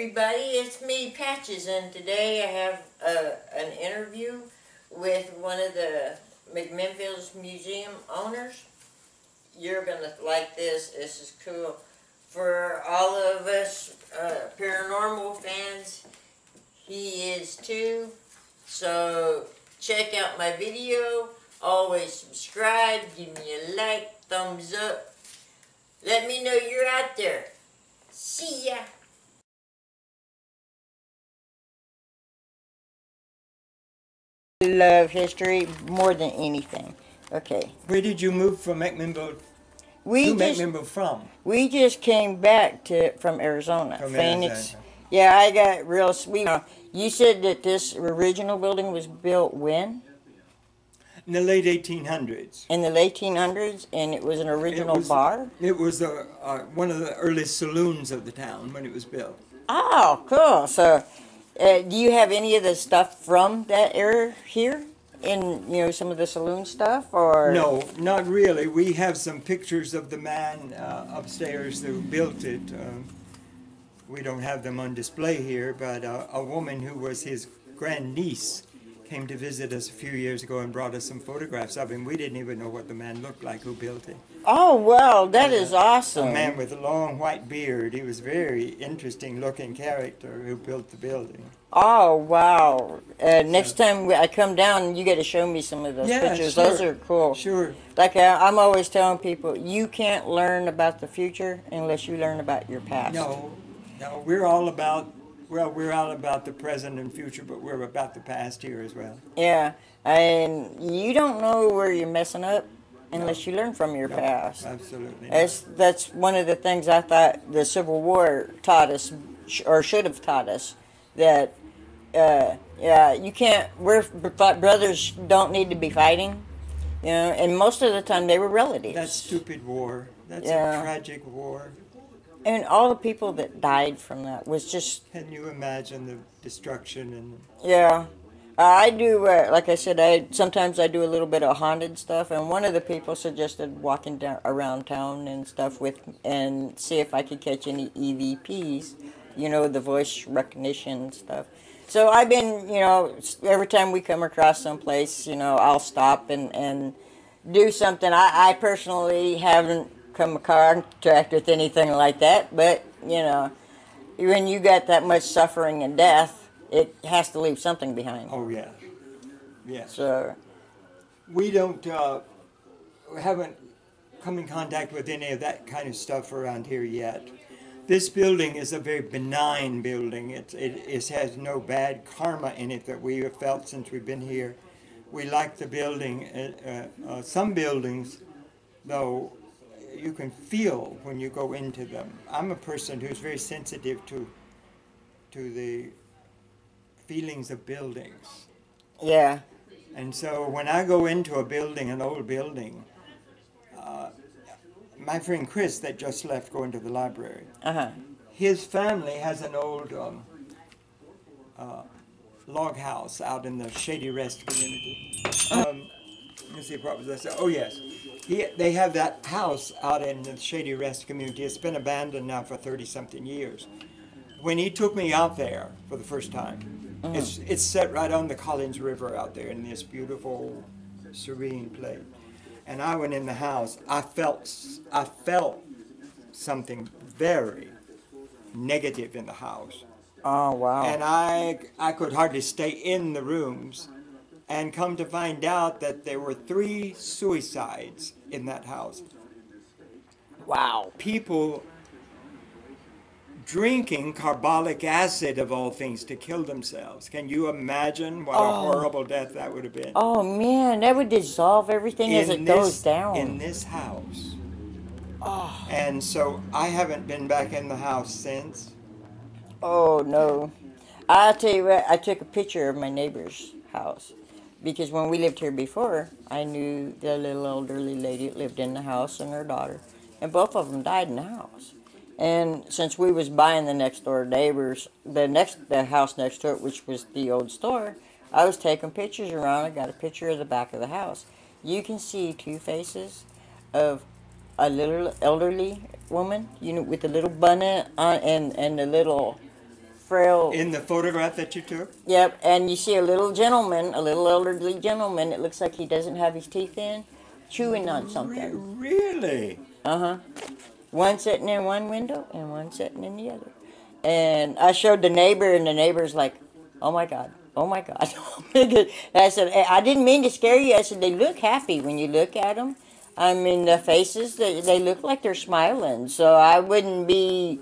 everybody, it's me, Patches, and today I have uh, an interview with one of the McMinnville's museum owners. You're gonna like this, this is cool. For all of us uh, paranormal fans, he is too. So check out my video, always subscribe, give me a like, thumbs up. Let me know you're out there. See ya. Love history more than anything. Okay. Where did you move from McMinnville? We to just McMinnville from? we just came back to from Arizona, From Phoenix. Arizona. Yeah, I got real sweet. You said that this original building was built when? In the late 1800s. In the late 1800s, and it was an original was- bar. It was uh, uh, one of the earliest saloons of the town when it was built. Oh, cool. So, uh, do you have any of the stuff from that era here? In you know some of the saloon stuff, or No, not really. We have some pictures of the man uh, upstairs who built it. Um, we don't have them on display here, but uh, a woman who was his grandniece came to visit us a few years ago and brought us some photographs of him. We didn't even know what the man looked like who built it. Oh well, that is awesome. A man with a long white beard. He was a very interesting looking character who built the building. Oh wow! Uh, next time I come down, you got to show me some of those Yeah, pictures. sure. Those are cool. Sure. Like I, I'm always telling people, you can't learn about the future unless you learn about your past. No, no, we're all about, well, we're all about the present and future, but we're about the past here as well. Yeah, and you don't know where you're messing up unless you learn from your No, past. Absolutely. That's that's one of the things I thought the Civil War taught us, or should have taught us, that uh, yeah, you can't. We're brothers don't need to be fighting, you know. And most of the time they were relatives. That stupid war. That's Yeah. a tragic war. And all the people that died from that was just Can you imagine the destruction and yeah. I do, uh, like I said, I sometimes I do a little bit of haunted stuff, and one of the people suggested walking down around town and stuff with, and see if I could catch any EVPs, you know, the voice recognition stuff. So I've been, you know, every time we come across someplace, you know, I'll stop and and do something. I, I personally haven't come in contact with anything like that, but you know, when you got that much suffering and death, it has to leave something behind. oh yes, yes. So, We don't, uh, we haven't come in contact with any of that kind of stuff around here yet. This building is a very benign building. It, it, it has no bad karma in it that we have felt since we've been here. We like the building. Uh, uh, uh, some buildings, though, you can feel when you go into them. I'm a person who's very sensitive to, to the feelings of buildings. yeah. And so when I go into a building, an old building, uh, my friend Chris that just left going to the library, Uh huh. his family has an old um, uh, log house out in the Shady Rest community. Um, let's see, what was I saying? Oh yes, he, they have that house out in the Shady Rest community. It's been abandoned now for thirty something years. When he took me out there for the first time, mm. it's it's set right on the Collins River out there in this beautiful, serene place. And I went in the house. I felt I felt something very negative in the house. Oh wow. And I, I could hardly stay in the rooms. And come to find out that there were three suicides in that house. wow. People drinking carbolic acid, of all things, to kill themselves. Can you imagine what a Oh. horrible death that would have been? Oh man, that would dissolve everything as it goes down. In this house. oh. And so I haven't been back in the house since. oh no. I'll tell you what. I took a picture of my neighbor's house because when we lived here before, I knew the little elderly lady that lived in the house and her daughter, and both of them died in the house. And since we was buying the next door neighbors, the next the house next to it, which was the old store, I was taking pictures around. I got a picture of the back of the house. You can see two faces of a little elderly woman, you know, with a little bun on uh, and and a little frail. In the photograph that you took? Yep, and you see a little gentleman, a little elderly gentleman. It looks like he doesn't have his teeth in, chewing on Re- something. really? Uh huh. One sitting in one window and one sitting in the other. And I showed the neighbor, and the neighbor's like, "Oh my God, oh my God." And I said, "Eh, "I didn't mean to scare you." I said, "They look happy when you look at them. I mean, the faces they, they look like they're smiling. So I wouldn't be."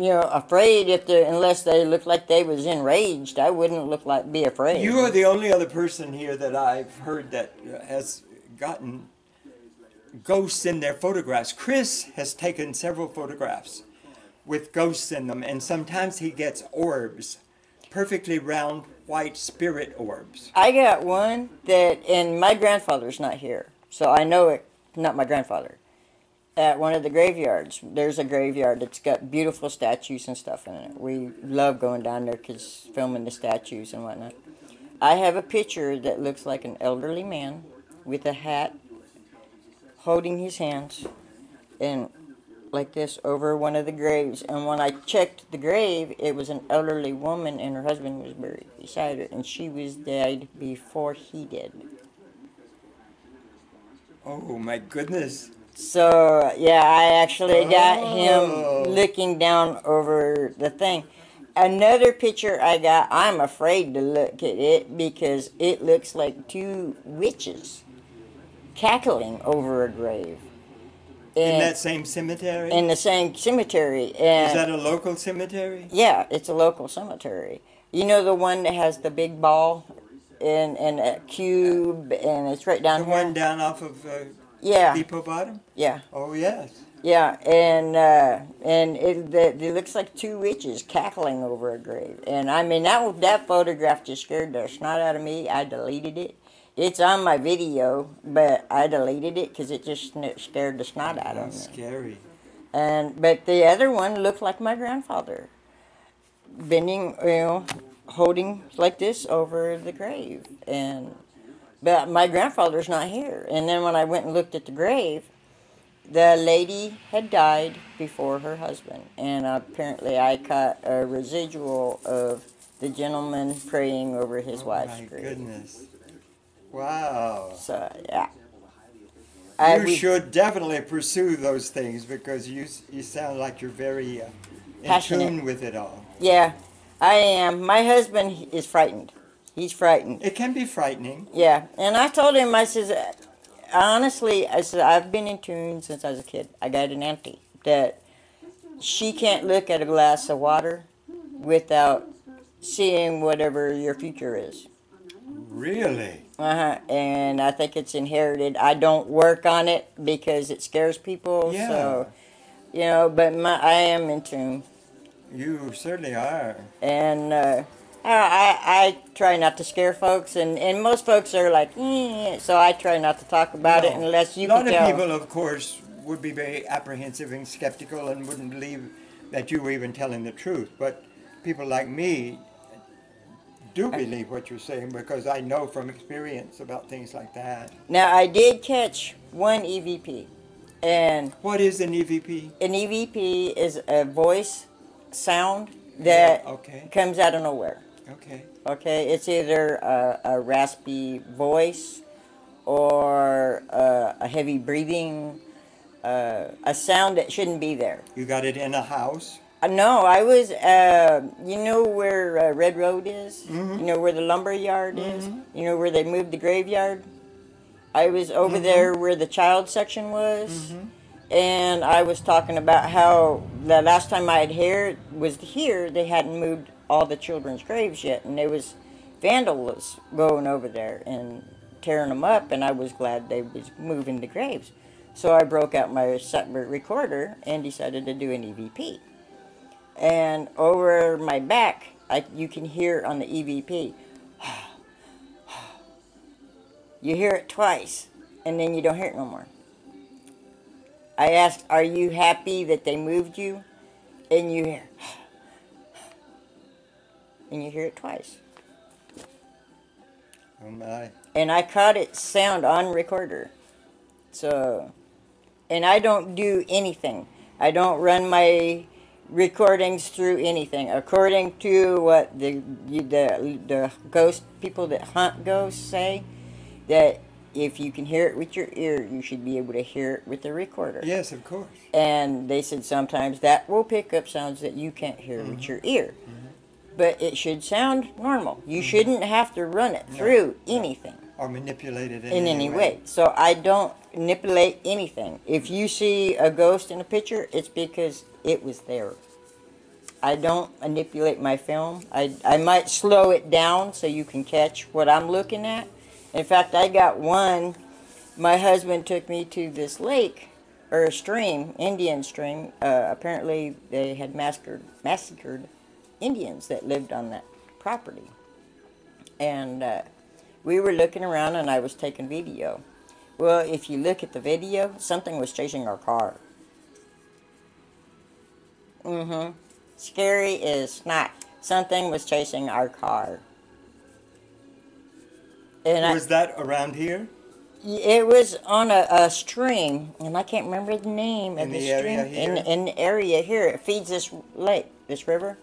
You know, afraid if they unless they looked like they was enraged, I wouldn't look like be afraid. You are the only other person here that I've heard that has gotten ghosts in their photographs. Chris has taken several photographs with ghosts in them, and sometimes he gets orbs, perfectly round white spirit orbs. I got one that, and my grandfather's not here, so I know it. Not my grandfather. At one of the graveyards, there's a graveyard that's got beautiful statues and stuff in it. We love going down there because filming the statues and whatnot. I have a picture that looks like an elderly man with a hat, holding his hands, and like this over one of the graves. And when I checked the grave, it was an elderly woman, and her husband was buried beside her, and she was dead before he did. Oh my goodness. So yeah, I actually got Oh. him looking down over the thing. Another picture I got, I'm afraid to look at it because it looks like two witches cackling over a grave. In that same cemetery? in the same cemetery. Is that a local cemetery? yeah, it's a local cemetery. You know the one that has the big ball and and a cube and it's right down The here. one down off of uh, yeah, Depot Bottom? yeah, Oh, yes. yeah, and uh, and it, the, it looks like two witches cackling over a grave. And I mean that that photograph just scared the snot out of me. I deleted it. It's on my video, but I deleted it because it just scared the snot out of That's me. scary. And but the other one looked like my grandfather, bending, you know, holding like this over the grave. And but my grandfather's not here. And then when I went and looked at the grave, the lady had died before her husband, and apparently I caught a residual of the gentleman praying over his oh, wife's my grave. goodness. Wow. So yeah. I, you we- should definitely pursue those things because you you sound like you're very uh, in Passionate. tune with it all. yeah, I am. My husband is frightened. He's frightened. It can be frightening. Yeah, and I told him, I says, honestly, I said, I've been in tune since I was a kid. I got an auntie that she can't look at a glass of water without seeing whatever your future is. Really? Uh huh. And I think it's inherited. I don't work on it because it scares people. Yeah. So, you know, but my I am in tune, You certainly are. and uh, I, I I try not to scare folks, and, and most folks are like, eh, so I try not to talk about it unless you a lot of tell. people, of course, would be very apprehensive and skeptical and wouldn't believe that you were even telling the truth. But people like me do believe what you're saying because I know from experience about things like that. Now I did catch one EVP, and What is an EVP? an EVP is a voice sound that Yeah, okay. comes out of nowhere. Okay. Okay, it's either a, a raspy voice or uh, a heavy breathing, uh, a sound that shouldn't be there. You got it in a house? Uh, no, I was, uh, you know where uh, Red Road is? You know where the lumber yard is? You know where they moved the graveyard? I was over there where the child section was. And I was talking about how the last time I had here was here, they hadn't moved all the children's graves yet, and there was vandals going over there and tearing them up, and I was glad they was moving the graves. So I broke out my recorder and decided to do an EVP. And over my back, I, you can hear on the EVP. You hear it twice, and then you don't hear it no more. I asked, Are you happy that they moved you? And you hear, and you hear it twice. Oh my. And I caught it sound on recorder. So, and I don't do anything. I don't run my recordings through anything. According to what the the the ghost people that hunt ghosts say, that if you can hear it with your ear, you should be able to hear it with the recorder. Yes, of course. And they said sometimes that will pick up sounds that you can't hear with mm-hmm. your ear. Mm-hmm. But it should sound normal. You shouldn't have to run it through no. anything Or manipulated in, in any way. So I don't manipulate anything. If you see a ghost in a picture, it's because it was there. I don't manipulate my film. I, I might slow it down so you can catch what I'm looking at. In fact, I got one. My husband took me to this lake or a stream, Indian stream. Uh, apparently, they had massacred massacred Indians that lived on that property, and uh, we were looking around, and I was taking video. Well, if you look at the video, something was chasing our car. Mm-hmm. Scary is not. Something was chasing our car. And I, Was that around here? it was on a, a stream, and I can't remember the name of In the, the area stream. In here? in the area here, it feeds this lake, this river.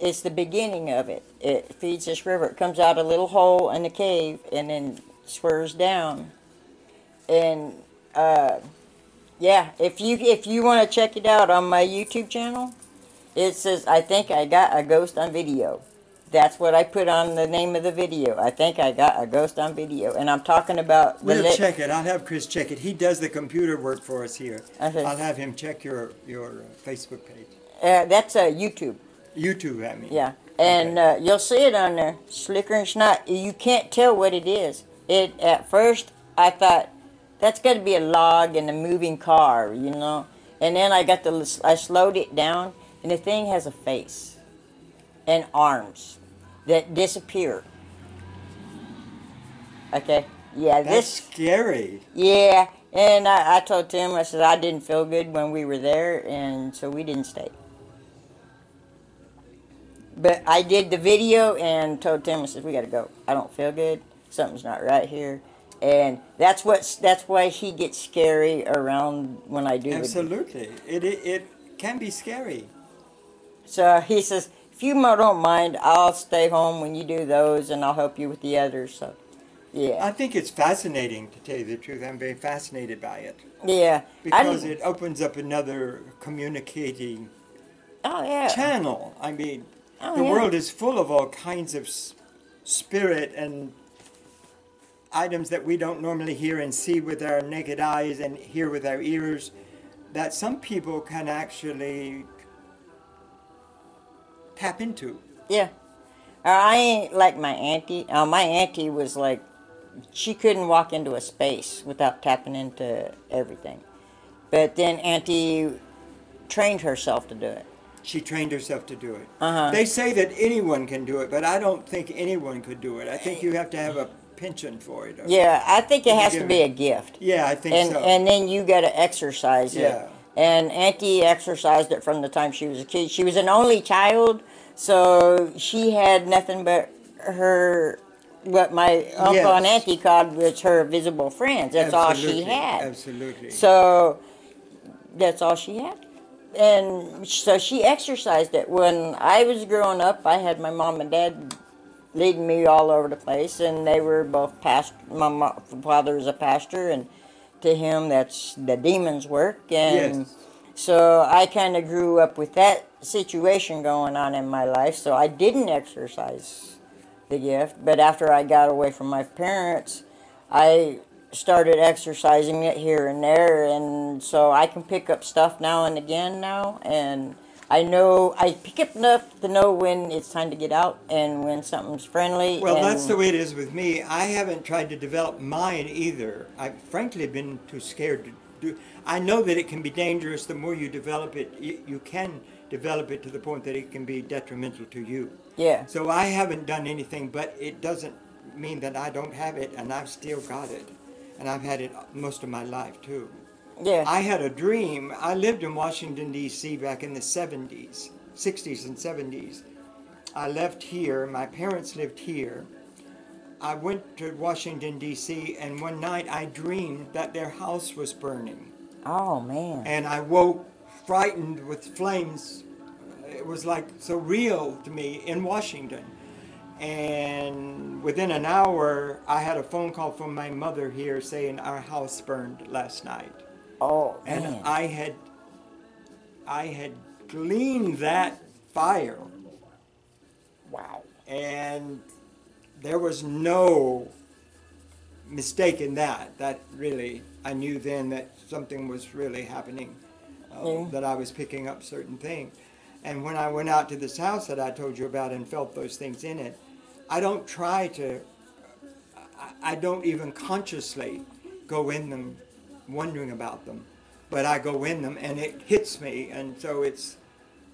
It's the beginning of it. It feeds this river. It comes out a little hole in the cave, and then swerves down. And uh, yeah, if you if you want to check it out on my YouTube channel, it says I think I got a ghost on video. That's what I put on the name of the video. I think I got a ghost on video, and I'm talking about We'll check it. I'll have Chris check it. He does the computer work for us here. Okay. I'll have him check your your uh, Facebook page, Uh, that's uh, YouTube. YouTube. I mean. Yeah, and uh, you'll see it on there, slicker and snot. You can't tell what it is. It at first I thought that's got to be a log in a moving car, you know. And then I got the I slowed it down, and the thing has a face and arms that disappear. Okay. Yeah, That's this scary. Yeah, and I, I told Tim, I said I didn't feel good when we were there, and so we didn't stay. But I did the video and told Tim, I said we got to go. I don't feel good. Something's not right here, and that's what's that's why he gets scary around when I do. Absolutely. It, it it can be scary. So he says, if you don't mind, I'll stay home when you do those, and I'll help you with the others. So, yeah, I think it's fascinating to tell you the truth. I'm very fascinated by it yeah. Because it opens up another communicating oh yeah. channel. I mean, Oh, the yeah. world is full of all kinds of spirit and items that we don't normally hear and see with our naked eyes and hear with our ears that some people can actually tap into. Yeah. Uh, I ain't like my auntie. Uh, my auntie was like, she couldn't walk into a space without tapping into everything. But then auntie trained herself to do it. She trained herself to do it. Uh-huh. They say that anyone can do it, but I don't think anyone could do it. I think you have to have a penchant for it. Yeah, I think it has to be it- a gift. Yeah, I think And so. and then you got to exercise it. Yeah. And auntie exercised it from the time she was a kid. She was an only child, so she had nothing but her what my uncle and auntie called was her visible friends. That's all she Absolutely, had. Absolutely. So that's all she had. And so she exercised it. When I was growing up, I had my mom and dad leading me all over the place, and they were both past. My mo- father was a pastor, and to him, that's the demon's work. And Yes. so I kind of grew up with that situation going on in my life. So I didn't exercise the gift, but after I got away from my parents, I started exercising it here and there, and so I can pick up stuff now and again now, and I know I pick up enough to know when it's time to get out and when something's friendly. Well, and, that's the way it is with me. I haven't tried to develop mine either. I've frankly been too scared to do. I know that it can be dangerous. The more you develop it, you, you can develop it to the point that it can be detrimental to you. yeah, So I haven't done anything, but it doesn't mean that I don't have it, and I've still got it, and I've had it most of my life too. yeah, I had a dream. I lived in Washington, D.C. back in the 70s, 60s, and 70s. I left here. My parents lived here. I went to Washington, D.C., and one night I dreamed that their house was burning. Oh man. and I woke frightened with flames. It was like so real to me in Washington. And within an hour, I had a phone call from my mother here saying our house burned last night. oh And man. I had, I had gleaned that fire, wow. and there was no mistake in that. That really, I knew then that something was really happening, uh, Yeah. that I was picking up certain things. And when I went out to this house that I told you about and felt those things in it, I don't try to, I, don't even consciously go in them wondering about them, but I go in them and it hits me, and so it's,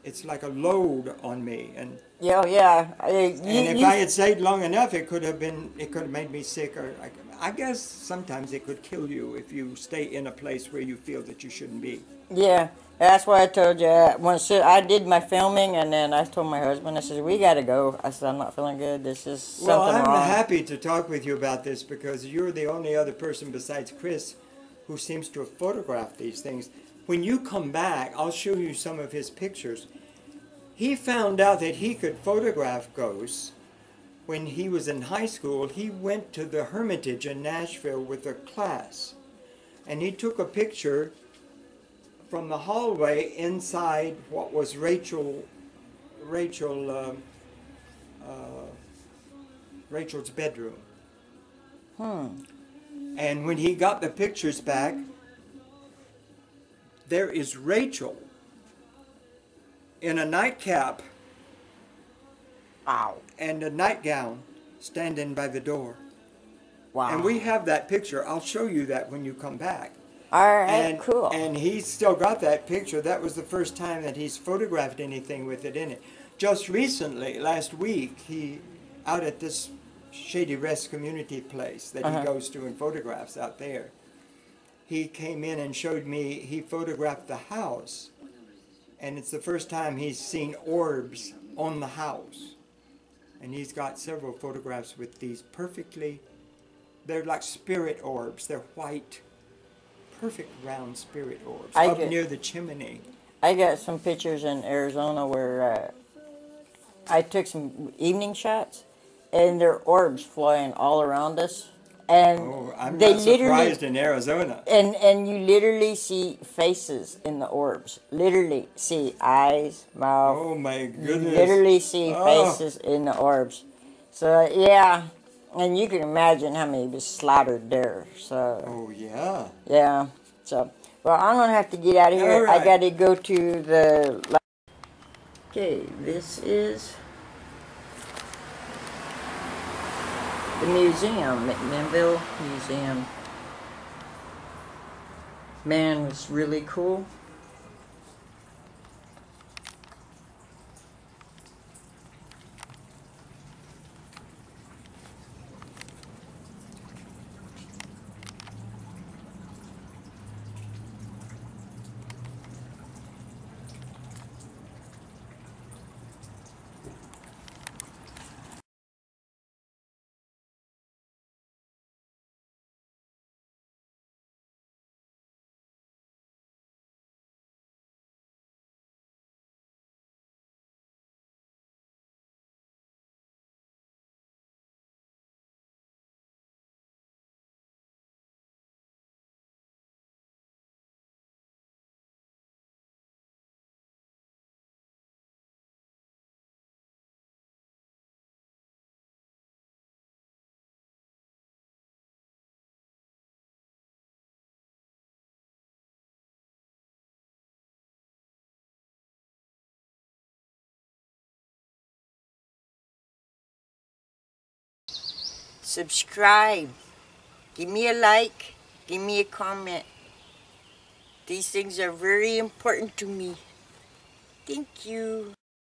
it's like a load on me. And Yeah, oh, yeah. I- you- and if you- I had stayed long enough, it could have been, it could have made me sick, or I, I guess sometimes it could kill you if you stay in a place where you feel that you shouldn't be. Yeah, that's why I told you. uh, Once I did my filming, and then I told my husband, I said, "We gotta go." I said, "I'm not feeling good. This is something Well, I'm wrong." happy to talk with you about this because you're the only other person besides Chris who seems to have photographed these things. When you come back, I'll show you some of his pictures. He found out that he could photograph ghosts when he was in high school. He went to the Hermitage in Nashville with a class, and he took a picture from the hallway inside what was Rachel, Rachel. um uh, Rachel's bedroom. Hmm. And when he got the pictures back, there is Rachel in a nightcap Wow. and a nightgown standing by the door. Wow. And we have that picture. I'll show you that when you come back. All right. And, cool. and he's still got that picture. That was the first time that he's photographed anything with it in it. Just recently, last week, he out at this Shady Rest community place that Uh-huh. he goes to and photographs out there. He came in and showed me he photographed the house, and it's the first time he's seen orbs on the house. And he's got several photographs with these perfectly, they're like spirit orbs. They're white, perfect round spirit orbs I up get- near the chimney. I got some pictures in Arizona where uh, I took some evening shots, and there are orbs flying all around us, and Oh, I'm they not literally surprised in Arizona. and and you literally see faces in the orbs. Literally see eyes, mouth. Oh my you goodness. literally see Oh. faces in the orbs. So yeah, and you can imagine how many was slaughtered there. So Oh yeah. yeah. So well, I'm gonna have to get out of here. Right. I got to go to the. Okay, this is the museum, McMinnville Museum. Man, was really cool. Subscribe. Give me a like. Give me a comment. These things are very important to me. Thank you.